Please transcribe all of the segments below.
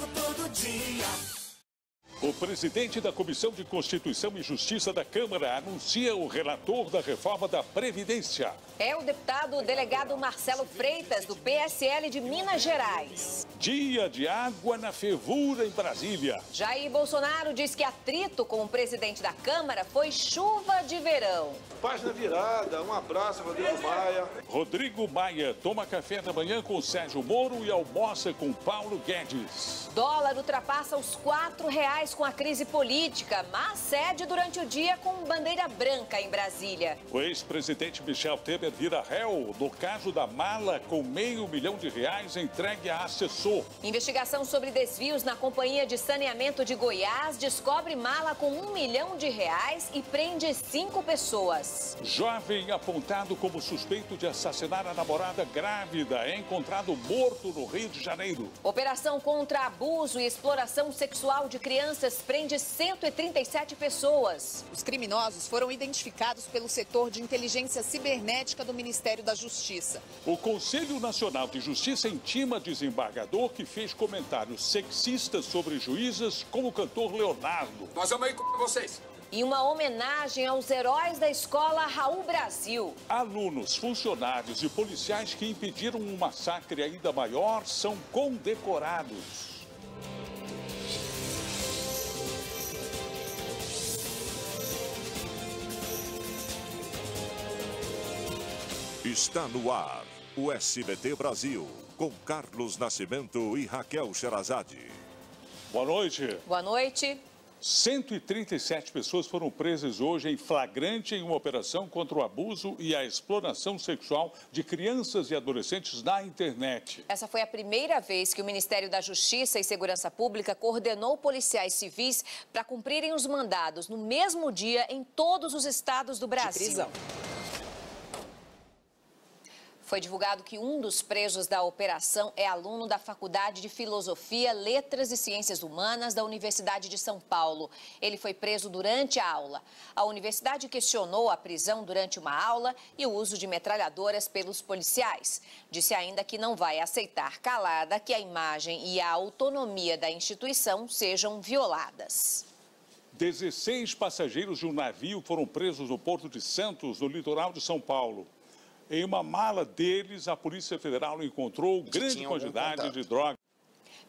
carro todo dia. O presidente da Comissão de Constituição e Justiça da Câmara anuncia o relator da reforma da Previdência. É o deputado delegado Marcelo Freitas, do PSL de Minas Gerais. Dia de água na fervura em Brasília. Jair Bolsonaro diz que atrito com o presidente da Câmara foi chuva de verão. Página virada, um abraço, Rodrigo Maia. Rodrigo Maia toma café da manhã com Sérgio Moro e almoça com Paulo Guedes. Dólar ultrapassa os quatro reais com a crise política, mas cede durante o dia com bandeira branca em Brasília. O ex-presidente Michel Temer vira réu no caso da mala com meio milhão de reais entregue a assessor. Investigação sobre desvios na Companhia de Saneamento de Goiás descobre mala com um milhão de reais e prende cinco pessoas. Jovem apontado como suspeito de assassinar a namorada grávida é encontrado morto no Rio de Janeiro. Operação contra abuso e exploração sexual de crianças prende 137 pessoas. Os criminosos foram identificados pelo setor de inteligência cibernética do Ministério da Justiça. O Conselho Nacional de Justiça intima desembargador que fez comentários sexistas sobre juízas como o cantor Leonardo. Nós vamos aí com vocês. E uma homenagem aos heróis da escola Raul Brasil. Alunos, funcionários e policiais que impediram um massacre ainda maior são condecorados. Está no ar o SBT Brasil, com Carlos Nascimento e Raquel Sherazade. Boa noite. Boa noite. 137 pessoas foram presas hoje em flagrante em uma operação contra o abuso e a exploração sexual de crianças e adolescentes na internet. Essa foi a primeira vez que o Ministério da Justiça e Segurança Pública coordenou policiais civis para cumprirem os mandados no mesmo dia em todos os estados do Brasil. prisão. Foi divulgado que um dos presos da operação é aluno da Faculdade de Filosofia, Letras e Ciências Humanas da Universidade de São Paulo. Ele foi preso durante a aula. A universidade questionou a prisão durante uma aula e o uso de metralhadoras pelos policiais. Disse ainda que não vai aceitar calada que a imagem e a autonomia da instituição sejam violadas. 16 passageiros de um navio foram presos no Porto de Santos, no litoral de São Paulo. Em uma mala deles, a Polícia Federal encontrou grande tinha algum quantidade de droga.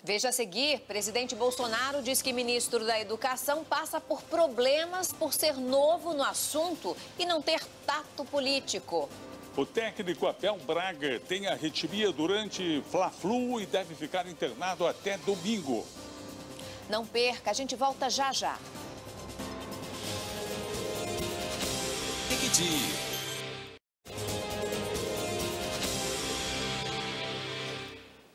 Veja a seguir, presidente Bolsonaro diz que ministro da Educação passa por problemas por ser novo no assunto e não ter tato político. O técnico Abel Braga tem arritmia durante Fla-Flu e deve ficar internado até domingo. Não perca, a gente volta já já. Piquiti.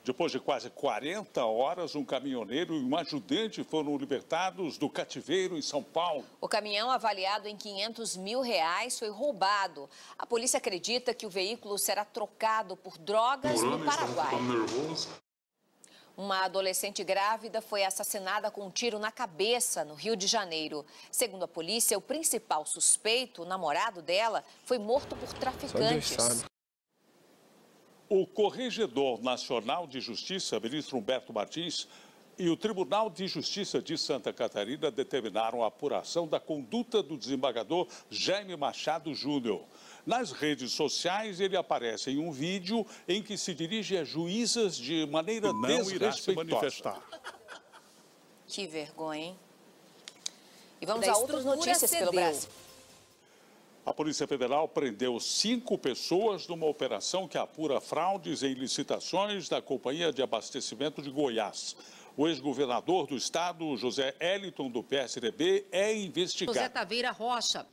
Depois de quase 40 horas, um caminhoneiro e um ajudante foram libertados do cativeiro em São Paulo. O caminhão, avaliado em 500 mil reais, foi roubado. A polícia acredita que o veículo será trocado por drogas no Paraguai. Uma adolescente grávida foi assassinada com um tiro na cabeça no Rio de Janeiro. Segundo a polícia, o principal suspeito, o namorado dela, foi morto por traficantes. O Corregedor Nacional de Justiça, ministro Humberto Martins, e o Tribunal de Justiça de Santa Catarina determinaram a apuração da conduta do desembargador Jaime Machado Júnior. Nas redes sociais, ele aparece em um vídeo em que se dirige a juízas de maneira Não irá se desrespeitosa. manifestar. Que vergonha, hein? E vamos Da a outras notícias pelo. Brasil. A Polícia Federal prendeu cinco pessoas numa operação que apura fraudes em licitações da Companhia de Abastecimento de Goiás. O ex-governador do estado, José Eliton, do PSDB, é investigado. Taveira Rocha.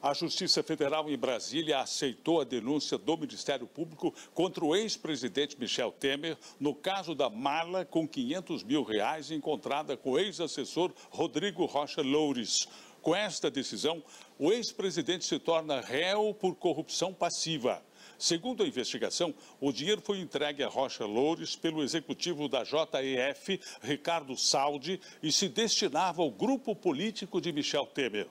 A Justiça Federal em Brasília aceitou a denúncia do Ministério Público contra o ex-presidente Michel Temer no caso da mala com 500 mil reais encontrada com o ex-assessor Rodrigo Rocha Loures. Com esta decisão, o ex-presidente se torna réu por corrupção passiva. Segundo a investigação, o dinheiro foi entregue a Rocha Loures pelo executivo da JEF, Ricardo Saldi, e se destinava ao grupo político de Michel Temer.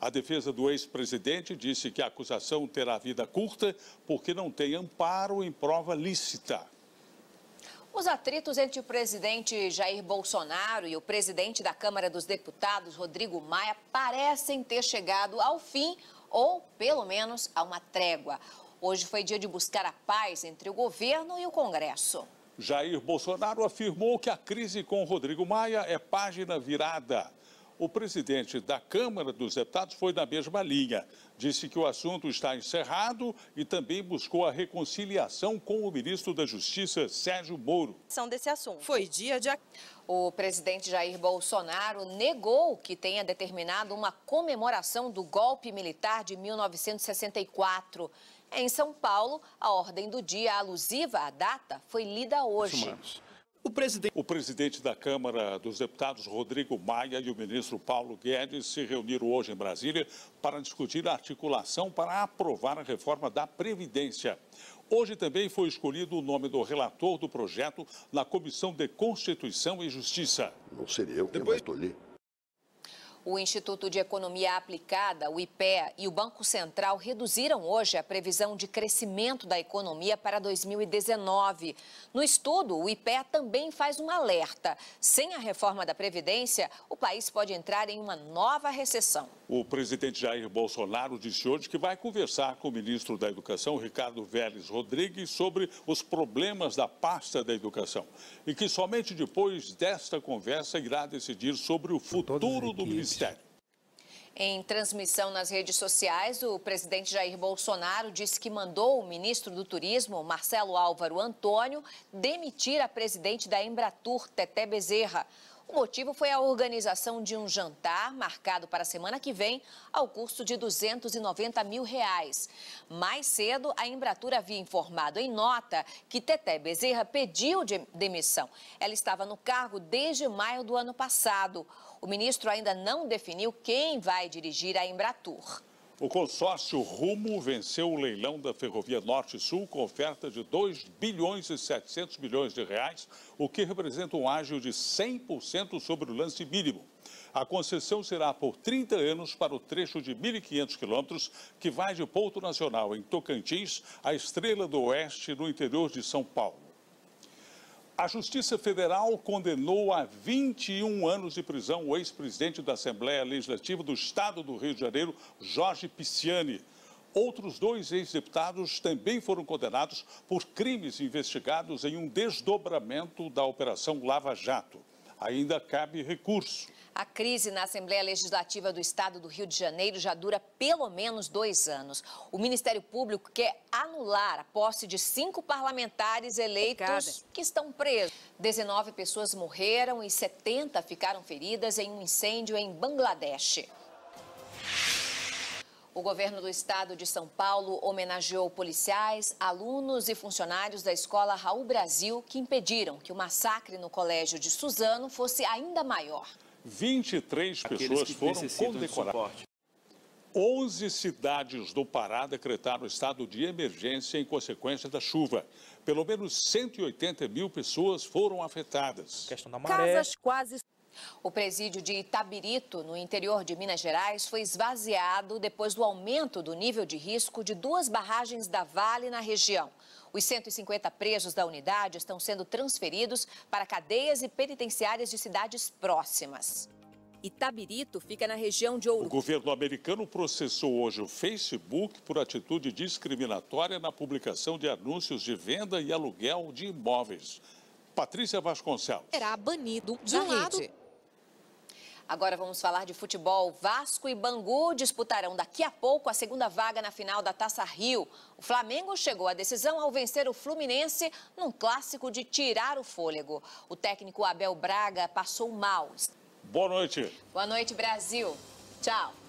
A defesa do ex-presidente disse que a acusação terá vida curta porque não tem amparo em prova lícita. Os atritos entre o presidente Jair Bolsonaro e o presidente da Câmara dos Deputados, Rodrigo Maia, parecem ter chegado ao fim ou, pelo menos, a uma trégua. Hoje foi dia de buscar a paz entre o governo e o Congresso. Jair Bolsonaro afirmou que a crise com Rodrigo Maia é página virada o presidente da Câmara dos Deputados foi na mesma linha. Disse que o assunto está encerrado e também buscou a reconciliação com o ministro da Justiça, Sérgio Moro. São desse assunto. Foi dia de. O presidente Jair Bolsonaro negou que tenha determinado uma comemoração do golpe militar de 1964. Em São Paulo, a ordem do dia alusiva à data foi lida hoje. O presidente... o presidente da Câmara dos Deputados, Rodrigo Maia, e o ministro Paulo Guedes se reuniram hoje em Brasília para discutir a articulação para aprovar a reforma da Previdência. Hoje também foi escolhido o nome do relator do projeto na Comissão de Constituição e Justiça. Não seria eu quem Depois... vai escolher. O Instituto de Economia Aplicada, o IPEA, e o Banco Central reduziram hoje a previsão de crescimento da economia para 2019. No estudo, o IPEA também faz um alerta. Sem a reforma da Previdência, o país pode entrar em uma nova recessão. O presidente Jair Bolsonaro disse hoje que vai conversar com o ministro da Educação, Ricardo Vélez Rodrigues, sobre os problemas da pasta da educação. E que somente depois desta conversa irá decidir sobre o futuro do ministério Em transmissão nas redes sociais, o presidente Jair Bolsonaro disse que mandou o ministro do Turismo, Marcelo Álvaro Antônio, demitir a presidente da Embratur, Teté Bezerra. O motivo foi a organização de um jantar marcado para a semana que vem ao custo de 290 mil reais. Mais cedo, a Embratur havia informado em nota que Teté Bezerra pediu de demissão. Ela estava no cargo desde maio do ano passado. O ministro ainda não definiu quem vai dirigir a Embratur. O consórcio Rumo venceu o leilão da Ferrovia Norte-Sul com oferta de 2 bilhões e 700 milhões de reais, o que representa um ágio de 100% sobre o lance mínimo. A concessão será por 30 anos para o trecho de 1.500 quilômetros que vai de Porto Nacional, em Tocantins, à Estrela do Oeste, no interior de São Paulo. A Justiça Federal condenou a 21 anos de prisão o ex-presidente da Assembleia Legislativa do Estado do Rio de Janeiro, Jorge Pisciani. Outros dois ex-deputados também foram condenados por crimes investigados em um desdobramento da Operação Lava Jato. Ainda cabe recurso. A crise na Assembleia Legislativa do Estado do Rio de Janeiro já dura pelo menos dois anos. O Ministério Público quer anular a posse de cinco parlamentares eleitos que estão presos. 19 pessoas morreram e 70 ficaram feridas em um incêndio em Bangladesh. O governo do estado de São Paulo homenageou policiais, alunos e funcionários da escola Raul Brasil que impediram que o massacre no colégio de Suzano fosse ainda maior. 23 pessoas foram condecoradas. 11 cidades do Pará decretaram estado de emergência em consequência da chuva. Pelo menos 180 mil pessoas foram afetadas. Questão da maré. Casas quase o presídio de Itabirito, no interior de Minas Gerais, foi esvaziado depois do aumento do nível de risco de duas barragens da Vale na região. Os 150 presos da unidade estão sendo transferidos para cadeias e penitenciárias de cidades próximas. Itabirito fica na região de Ouro. O governo americano processou hoje o Facebook por atitude discriminatória na publicação de anúncios de venda e aluguel de imóveis. Patrícia Vasconcelos. Será banido de um lado Agora vamos falar de futebol. Vasco e Bangu disputarão daqui a pouco a segunda vaga na final da Taça Rio. O Flamengo chegou à decisão ao vencer o Fluminense num clássico de tirar o fôlego. O técnico Abel Braga passou mal. Boa noite. Boa noite, Brasil. Tchau.